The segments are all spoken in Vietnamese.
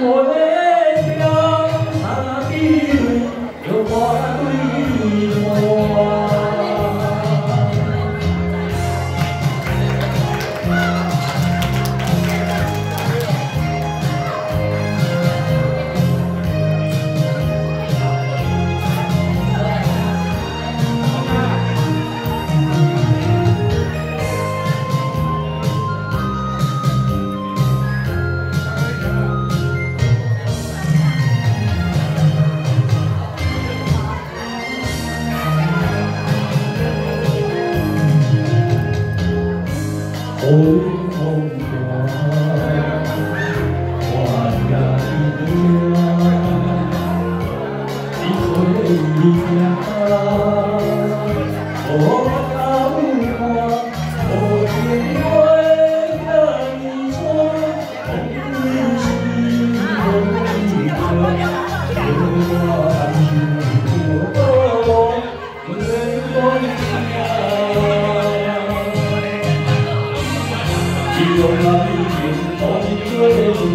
amor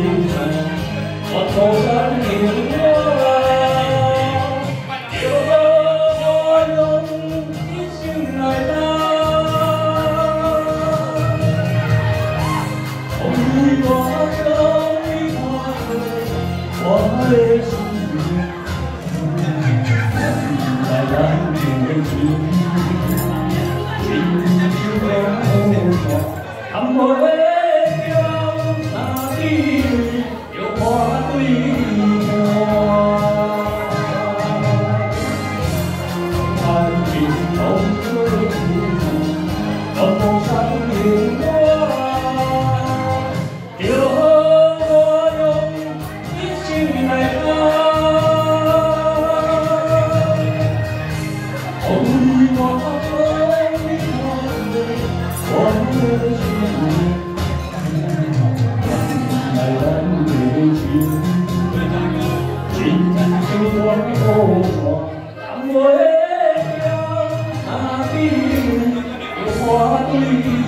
thần một màu sáng hiền I'm going 江南的雨，轻轻的吹，吹醒黄花岗，荡回了那